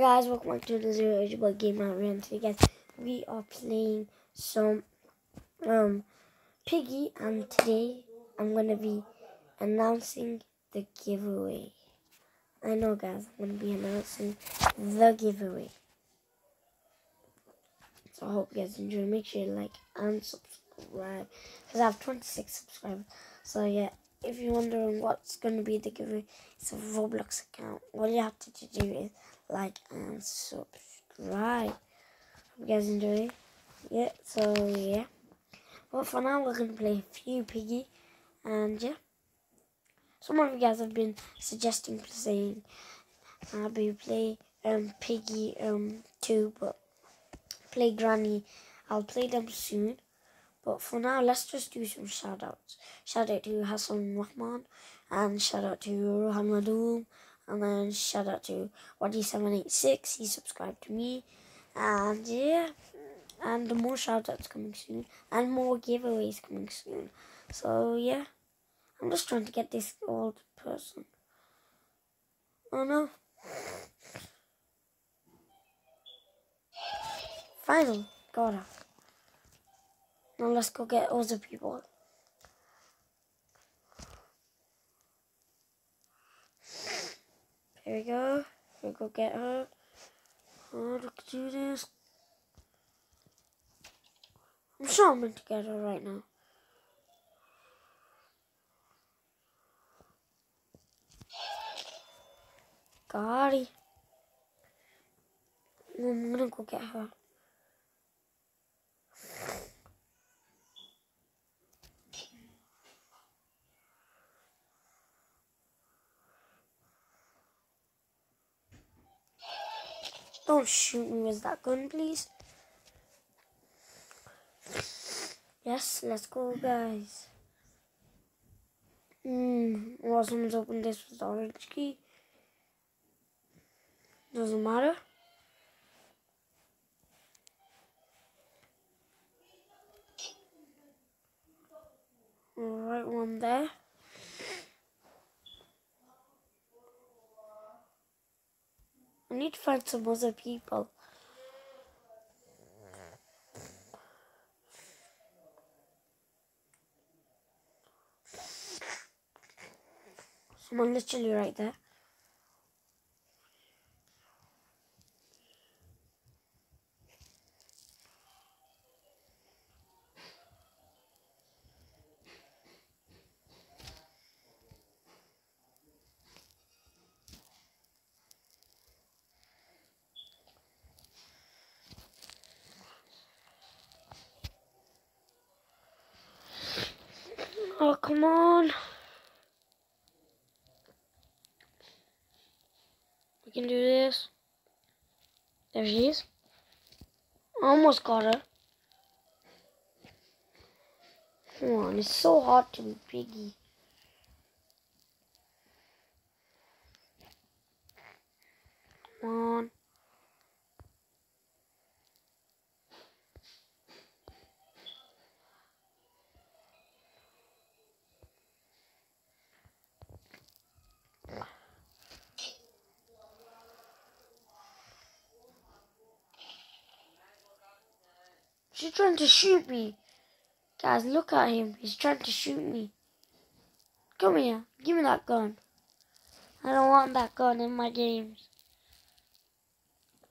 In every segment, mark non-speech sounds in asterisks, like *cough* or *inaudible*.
Guys, welcome back to the Zero Age Boy Game Out Run. Today guys, we are playing some um Piggy and today I'm gonna be announcing the giveaway. I know guys, I'm gonna be announcing the giveaway. So I hope you guys enjoy. Make sure you like and subscribe. Because I have 26 subscribers. So yeah, if you're wondering what's gonna be the giveaway, it's a Roblox account. All you have to do is like and subscribe. Hope you guys enjoy. Yeah, so yeah. But for now, we're gonna play a few piggy, and yeah. Some of you guys have been suggesting playing. I'll be play um piggy um two, but play granny. I'll play them soon. But for now, let's just do some shout outs. Shout out to Hassan Rahman, and shout out to Rahman Madoom, and then shout out to Wadi786, he subscribed to me. And yeah, and more shout outs coming soon, and more giveaways coming soon. So yeah, I'm just trying to get this old person. Oh no. Finally, got her. Now let's go get other people. Here we go. We go get her. Oh, look do this. I'm sure I'm to get her right now. Got I'm gonna go get her. Don't shoot me with that gun, please. Yes, let's go, guys. Hmm, well, someone's opened this with the orange key. Doesn't matter. Right one there. Need to find some other people. Someone literally right there. Oh, come on. We can do this. There she is. Almost got her. Come on, it's so hard to be piggy. Come on. She's trying to shoot me. Guys, look at him. He's trying to shoot me. Come here. Give me that gun. I don't want that gun in my games.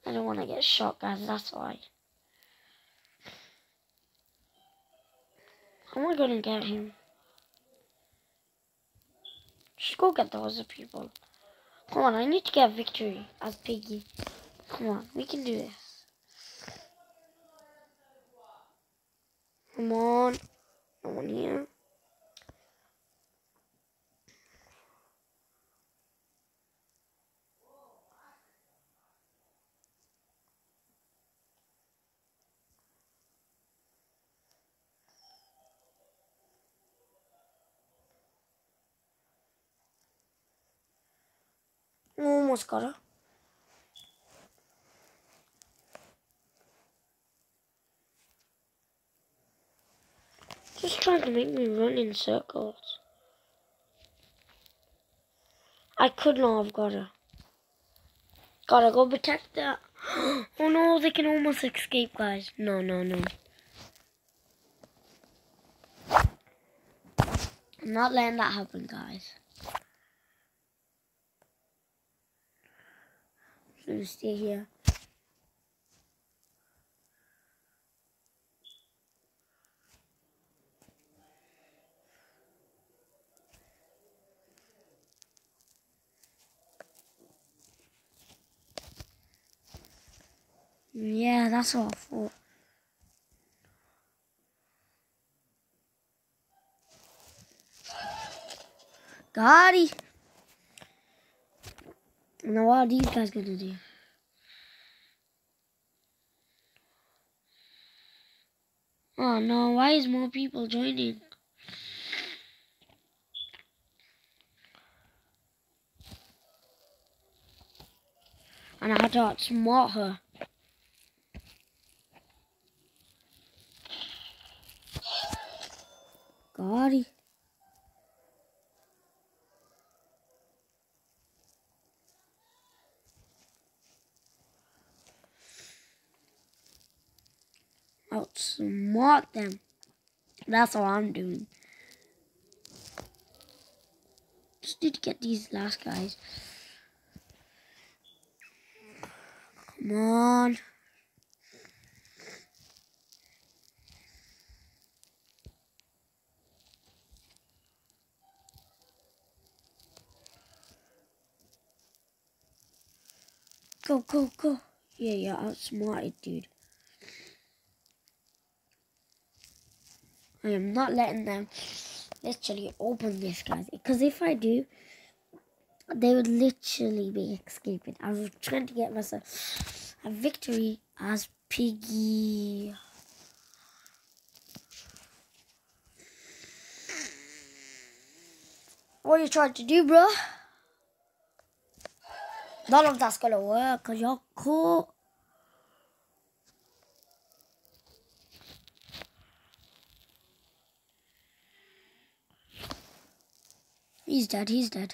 I don't want to get shot, guys. That's why. How am I going to get him? Just go get the other people. Come on, I need to get victory as Piggy. Come on, we can do this. Come on. No one here. Almost got her. Just trying to make me run in circles. I could not have got her. Gotta go protect that. *gasps* Oh no, they can almost escape, guys. No, no, no. I'm not letting that happen, guys. I'm gonna stay here. Yeah, that's what I thought. Gotti. Now what are these guys gonna do? Oh no, why is more people joining? And I had to outsmart her. Gotti. Outsmart them. That's all I'm doing. Just need to get these last guys. Come on. Go, go, go. Yeah, you're outsmarted, dude. I am not letting them literally open this, guys. Because if I do, they would literally be escaping. I was trying to get myself a victory as Piggy. What are you trying to do, bro? None of that's gonna work because you're cool. He's dead, he's dead.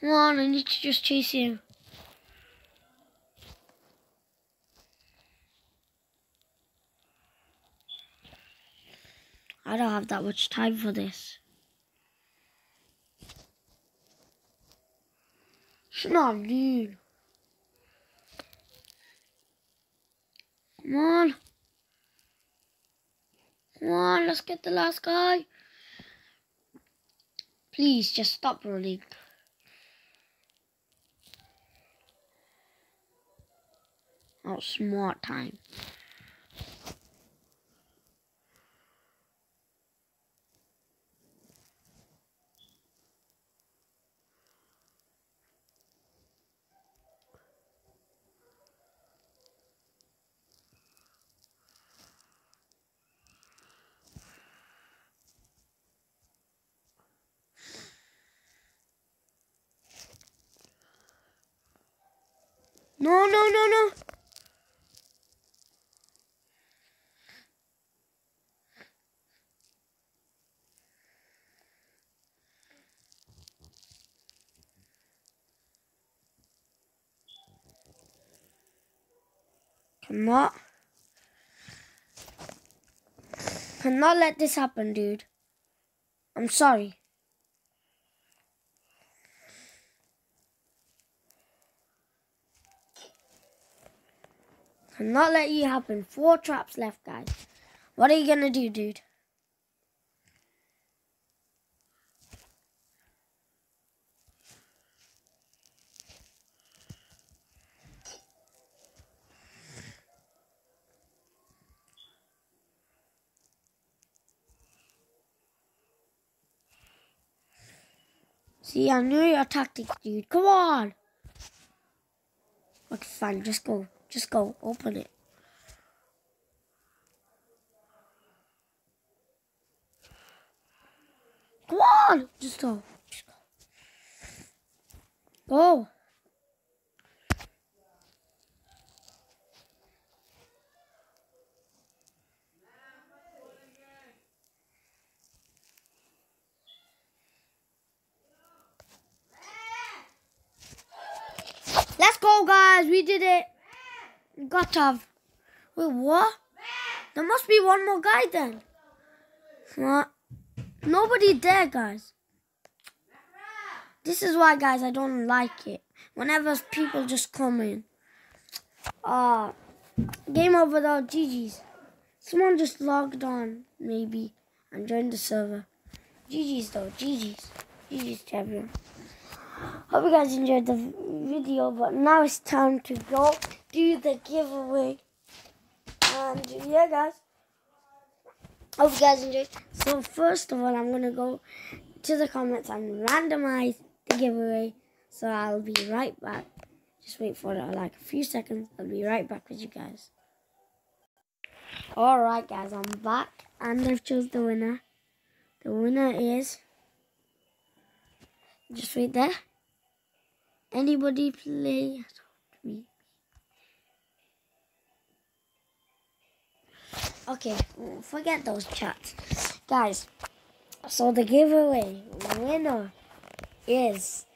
Come on, I need to just chase him. I don't have that much time for this. Not dude. Come on. Come on, let's get the last guy. Please, just stop running. Oh, smart time. No, no, no, no. Cannot. Cannot let this happen, dude. I'm sorry. Cannot let you happen. Four traps left, guys. What are you gonna do, dude? See, I knew your tactics, dude. Come on. Okay, fine. Just go. Just go open it. Come on! Just go. Just go. Go. Let's go, guys. We did it. Got to have. Wait, what? There must be one more guy then. What? Nobody there, guys. This is why, guys, I don't like it. Whenever people just come in. Uh, game over though, GG's. Someone just logged on, maybe, and joined the server. GG's though, GG's. GG's champion. Hope you guys enjoyed the video, but now it's time to go do the giveaway. Um, and yeah, guys. Hope you guys enjoyed. So first of all, I'm gonna go to the comments and randomize the giveaway. So I'll be right back. Just wait for it, like a few seconds. I'll be right back with you guys. Alright guys, I'm back and I've chose the winner. The winner is just wait there. Anybody play Okay, forget those chats. Guys, so the giveaway winner is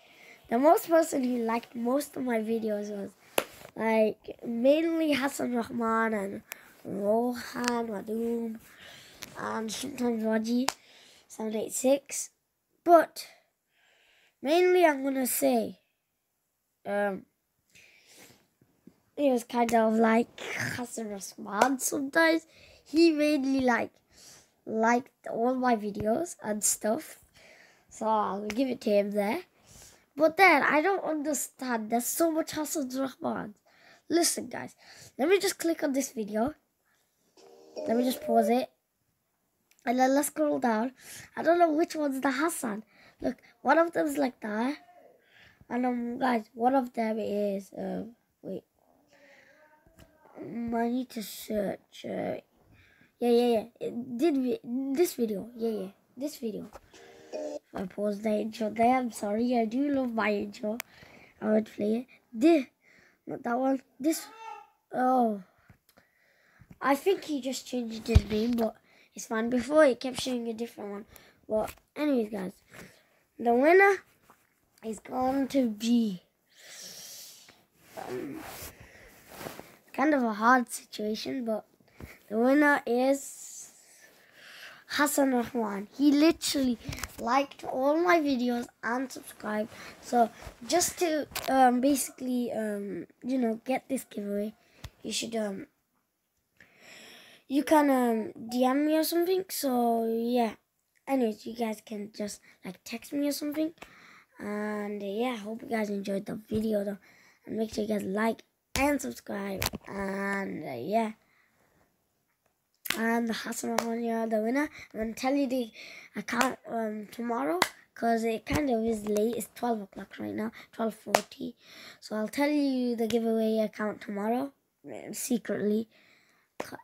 the most person who liked most of my videos was like mainly Hassan Rahman and Rohan Wadoom and sometimes Raji 786 but mainly I'm gonna say um it was kind of like Hassan Rahman sometimes he mainly like liked all my videos and stuff. So I'll give it to him there. But then I don't understand. There's so much Hassan Rahman. Listen guys, let me just click on this video. Let me just pause it. And then let's scroll down. I don't know which one's the Hassan. Look, one of them's like that. And um guys, one of them is um wait. I need to search uh, yeah, yeah, yeah. Did vi this video. Yeah, yeah. This video. I paused the intro there. I'm sorry. I do love my intro. I would play it. This, not that one. This. Oh. I think he just changed his name, but it's fine. Before it kept showing a different one. But anyways, guys, the winner is going to be um, kind of a hard situation, but the winner is Hassan Rahman. He literally liked all my videos and subscribed. So just to um, basically, um, you know, get this giveaway, you should, um, you can um, DM me or something. So yeah. Anyways, you guys can just like text me or something. And uh, yeah, hope you guys enjoyed the video though. And make sure you guys like and subscribe. And uh, yeah and Hassan Rahman, the winner. I'm to tell you the account um, tomorrow because it kind of is late. It's 12 o'clock right now, 12.40. So I'll tell you the giveaway account tomorrow, secretly.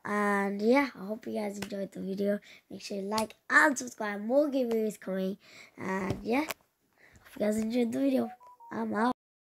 And yeah, I hope you guys enjoyed the video. Make sure you like and subscribe. More giveaways coming. And yeah, hope you guys enjoyed the video. I'm out.